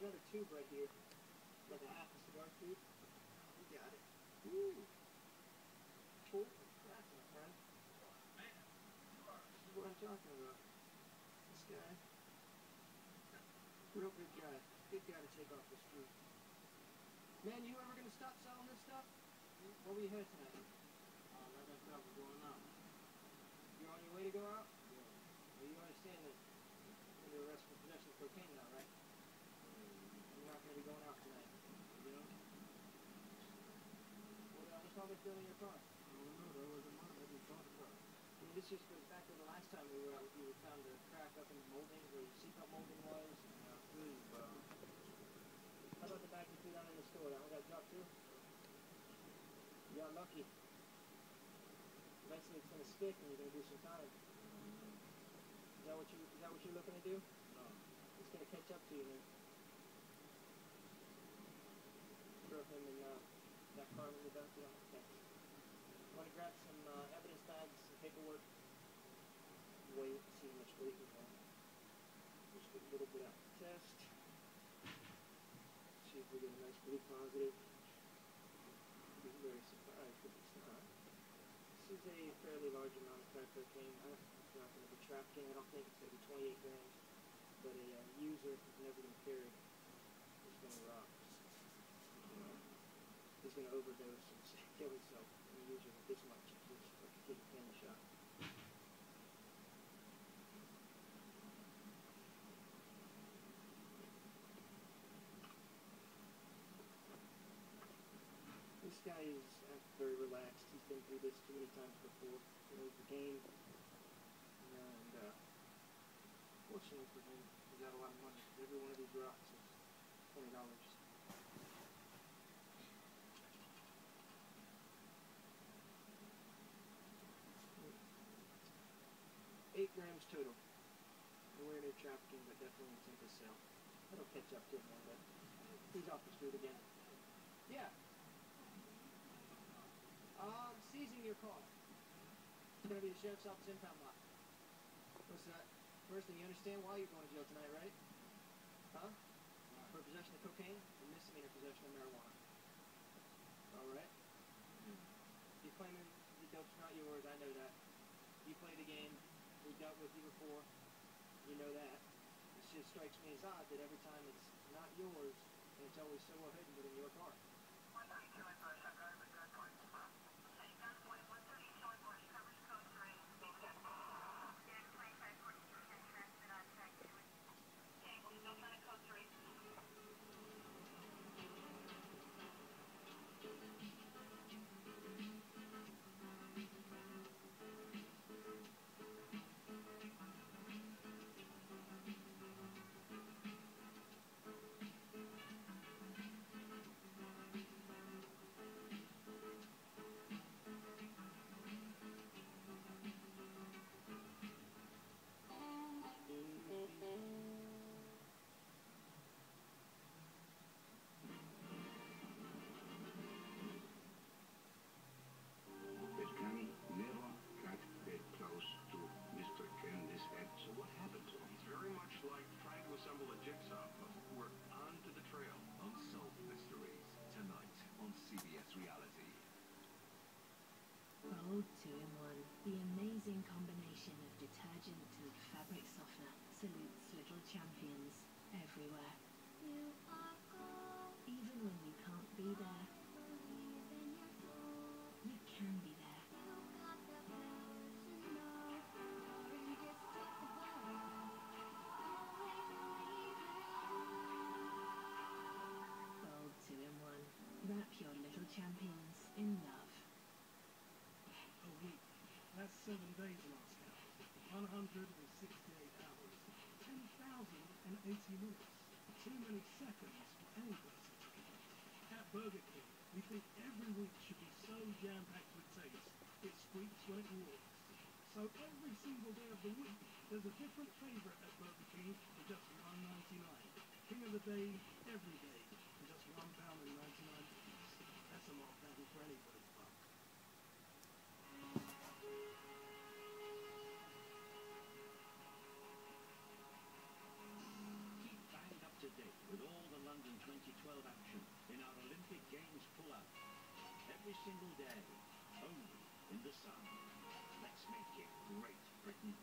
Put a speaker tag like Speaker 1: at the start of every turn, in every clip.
Speaker 1: another tube right here. Like a half a cigar tube. You got it. Woo! Cool. That's my friend. This is what I'm talking about. This guy. Real good guy. Good guy to take off the street. Man, you ever gonna stop selling this stuff? Where were you headed tonight?
Speaker 2: Uh, like I said, we're going out.
Speaker 1: You're on your way to go out? Yeah. Well, you understand that you're under arrest for possession of cocaine now, right? Not going to be going out tonight. You know? What uh, what's all this doing in your car?
Speaker 2: I don't know, that wasn't mine, that we talked about.
Speaker 1: I mean, this just goes back to the last time we were out with you. We found a crack up in the molding where your seatbelt molding was. Uh,
Speaker 2: Please, bro.
Speaker 1: how about the bag you threw down in the store? That one got dropped too? You got lucky. Eventually it's going to stick and you're going to do some time. Is that what you is that what you're looking to do?
Speaker 2: No.
Speaker 1: It's gonna catch up to you, man. Him in uh, that car in the back. Yeah. Okay. Want to grab some uh, evidence bags, some paperwork. Wait, see how much weight we have. Just a little bit out the test. See if we get a nice blue positive. Be very surprised if it's not. This is a fairly large amount of crack cocaine. It's not going to be trafficking. I don't think it's going to be 28 grams. But a uh, user who's never been carried is going to rock was going to overdose and kill himself and with this much to finish up. This guy is uh, very relaxed. He's been through this too many times before. He knows the game. And uh, fortunately for him, he's got a lot of money. Every one of these rocks is $20. Orange Toodle. Nowhere near trafficking, but definitely intent to sell. That'll catch up to him one day. He's off the street again. Yeah. Um, seizing your car. It's gonna be the sheriff's office impound lot. What's that? First thing, you understand why you're going to jail tonight, right? Huh? For possession of cocaine and misdemeanor possession of marijuana. Alright? Hmm. You're claiming the dope's not yours, I know that. You play the game, dealt with you before, you know that. It just strikes me as odd that every time it's not yours, and it's always so hidden within your car.
Speaker 3: Bold 2-in-1, the amazing combination
Speaker 2: seven days last count. 168 hours. 10,080 minutes. Too many seconds for any person. At Burger King, we think every week should be so jam-packed with taste, it squeaks when it walks. So every single day of the week, there's a different favourite at Burger King for just $1.99. King of the day, every day, for just £1.99.
Speaker 4: pull. Every single day. Only in the sun. Let's make it great Britain.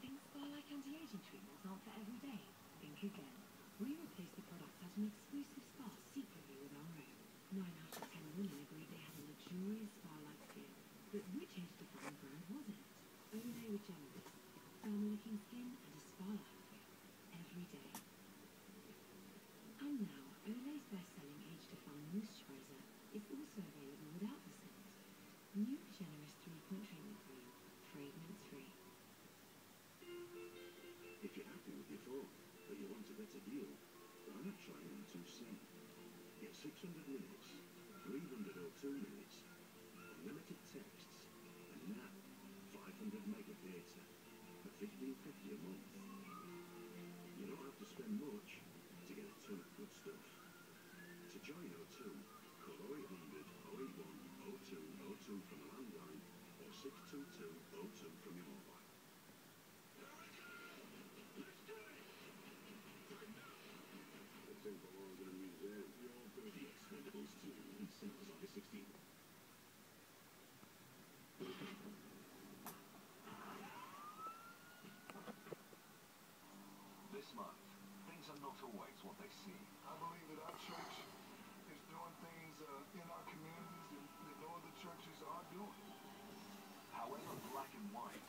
Speaker 3: Think Spa-like anti-aging treatments aren't for every day? Think again. We replace the products at an exclusive spa secretly with our own. Nine out of ten women agreed they had a luxurious spa-like feel. But which age-defying brand was it? Olay Regenerist. Thermal-looking skin and a spa-like feel. Every day.
Speaker 5: A deal, why not try M2C? Get 600 minutes, 302 minutes,
Speaker 6: churches are doing.
Speaker 7: However black and white